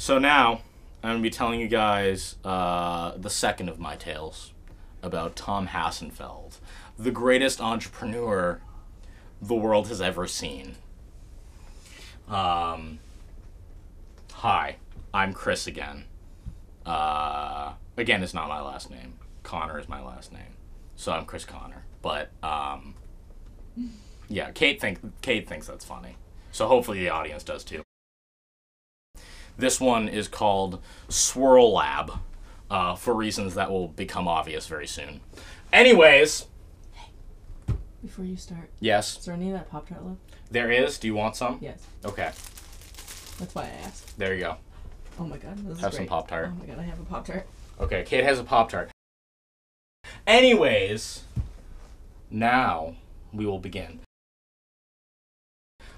So now I'm gonna be telling you guys uh, the second of my tales about Tom Hassenfeld, the greatest entrepreneur the world has ever seen. Um, hi, I'm Chris again. Uh, again, it's not my last name. Connor is my last name, so I'm Chris Connor. But um, yeah, Kate think Kate thinks that's funny, so hopefully the audience does too. This one is called Swirl Lab, uh, for reasons that will become obvious very soon. Anyways, Before you start, yes, is there any of that Pop Tart left? there is. Do you want some? Yes. Okay, That's why I asked. there you go. Oh my god, this is Have some. Pop-Tart. Oh my god, I have a Pop Tart. Okay, Kate has a Pop Tart. Anyways, now we will begin.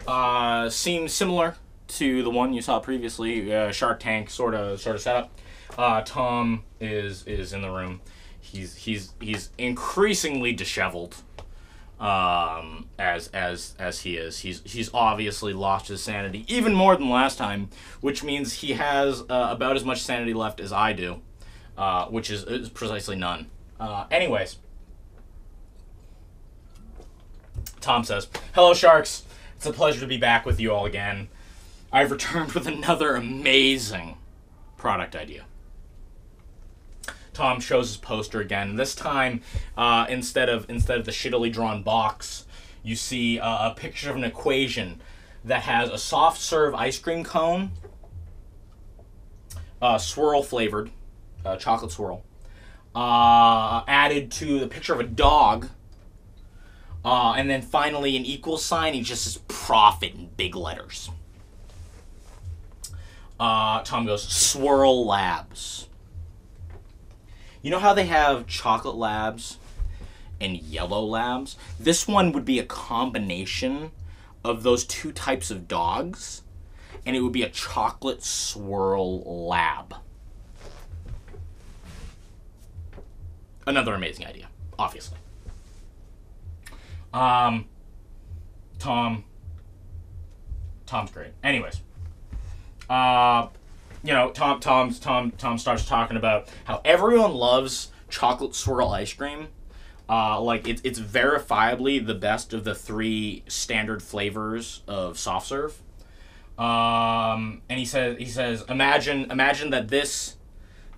Uh, seems similar to the one you saw previously, uh, Shark Tank sort of sort of setup. Uh, Tom is is in the room. He's he's he's increasingly disheveled. Um, as as as he is, he's he's obviously lost his sanity even more than last time, which means he has uh, about as much sanity left as I do uh, which is, is precisely none. Uh, anyways, Tom says, Hello, Sharks. It's a pleasure to be back with you all again. I've returned with another amazing product idea. Tom shows his poster again. This time, uh, instead of instead of the shittily drawn box, you see uh, a picture of an equation that has a soft serve ice cream cone, uh, swirl flavored, uh, chocolate swirl, uh, added to the picture of a dog, uh, and then finally an equal sign. He just says profit in big letters. Uh, Tom goes Swirl Labs. You know how they have chocolate labs and yellow labs? This one would be a combination of those two types of dogs, and it would be a chocolate swirl lab. Another amazing idea, obviously. Um, Tom. Tom's great. Anyways, uh, you know, Tom, Tom's, Tom, Tom starts talking about how everyone loves chocolate swirl ice cream. Uh, like it's it's verifiably the best of the three standard flavors of soft serve. Um, and he says he says imagine imagine that this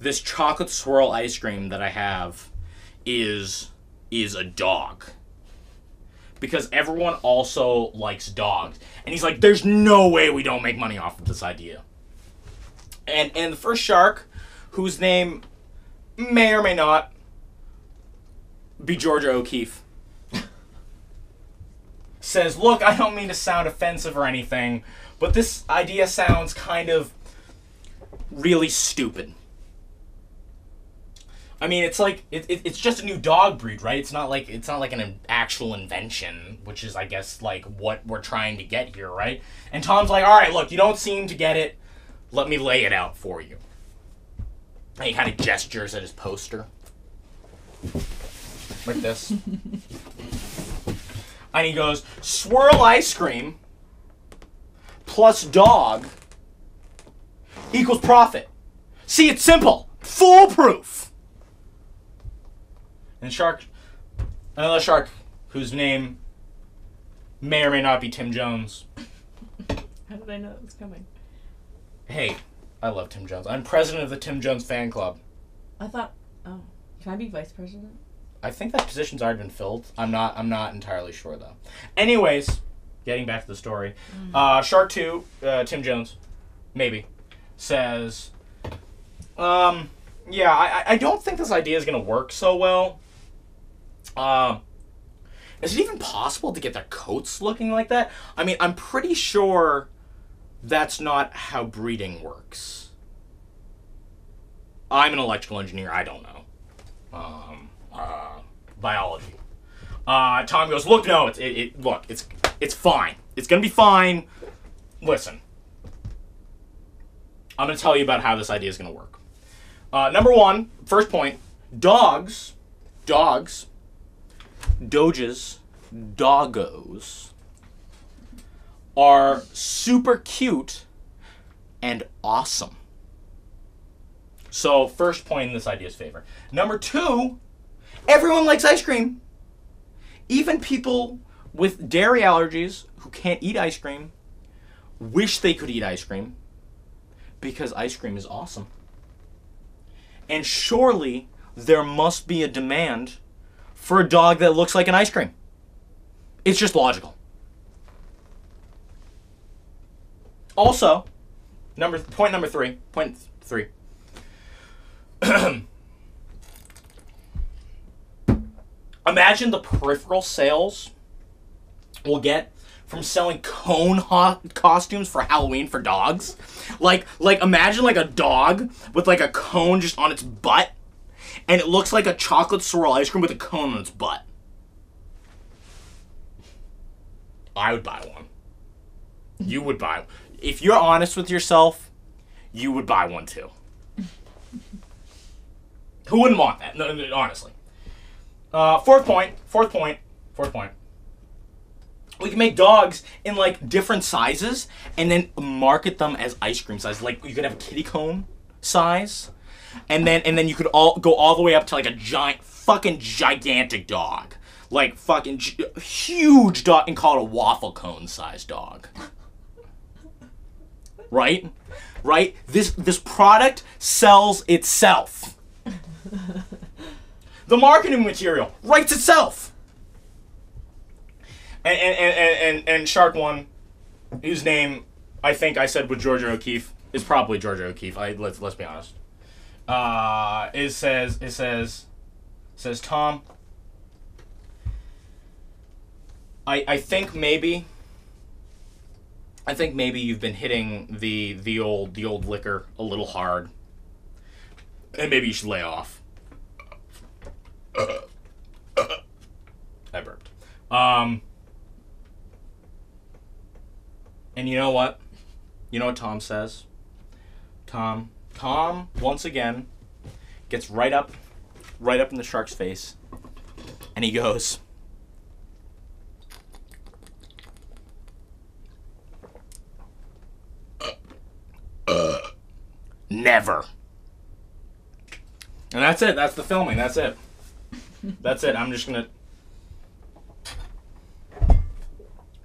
this chocolate swirl ice cream that I have is is a dog because everyone also likes dogs. And he's like there's no way we don't make money off of this idea. And and the first shark whose name may or may not be Georgia O'Keefe says look I don't mean to sound offensive or anything but this idea sounds kind of really stupid I mean, it's like it, it, it's just a new dog breed, right? It's not like it's not like an actual invention, which is, I guess, like what we're trying to get here, right? And Tom's like, "All right, look, you don't seem to get it. Let me lay it out for you." And he kind of gestures at his poster, like this, and he goes, "Swirl ice cream plus dog equals profit." See, it's simple, foolproof. And Shark, another shark whose name may or may not be Tim Jones. How did I know that was coming? Hey, I love Tim Jones. I'm president of the Tim Jones fan club. I thought, oh, can I be vice president? I think that position's already been filled. I'm not. I'm not entirely sure though. Anyways, getting back to the story, uh, Shark Two, uh, Tim Jones, maybe, says, um, yeah, I, I don't think this idea is gonna work so well. Um, is it even possible to get their coats looking like that? I mean, I'm pretty sure that's not how breeding works. I'm an electrical engineer. I don't know. Um, uh, biology. Uh, Tom goes, look, no, it's it, it. Look, it's it's fine. It's gonna be fine. Listen, I'm gonna tell you about how this idea is gonna work. Uh, number one, first point: dogs, dogs, doges, doggos are super cute and awesome. So first point in this idea's favor. Number two, everyone likes ice cream. Even people with dairy allergies who can't eat ice cream wish they could eat ice cream because ice cream is awesome. And surely there must be a demand for a dog that looks like an ice cream. It's just logical. Also, number point number three, point three. Imagine the peripheral sales we'll get from selling cone costumes for Halloween for dogs. Like, like imagine like a dog with like a cone just on its butt, and it looks like a chocolate swirl ice cream with a cone on its butt. I would buy one. You would buy. one. If you're honest with yourself, you would buy one too. Who wouldn't want that? No, no, honestly. Uh, fourth point. Fourth point. Fourth point. We can make dogs in like different sizes and then market them as ice cream size. Like you could have a kitty cone size, and then and then you could all go all the way up to like a giant, fucking gigantic dog, like fucking huge dog, and call it a waffle cone size dog. Right, right. This this product sells itself. the marketing material writes itself. And and, and, and, and, and Shark One, whose name I think I said with Georgia O'Keefe is probably Georgia O'Keefe. I let's let's be honest. Uh, it says it says says Tom. I I think maybe. I think maybe you've been hitting the the old the old liquor a little hard, and maybe you should lay off. I burped. Um. And you know what? You know what Tom says? Tom, Tom, once again, gets right up, right up in the shark's face, and he goes, Never. And that's it. That's the filming. That's it. That's it. I'm just gonna.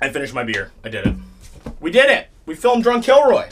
I finished my beer. I did it. We did it. We filmed Drunk Kilroy.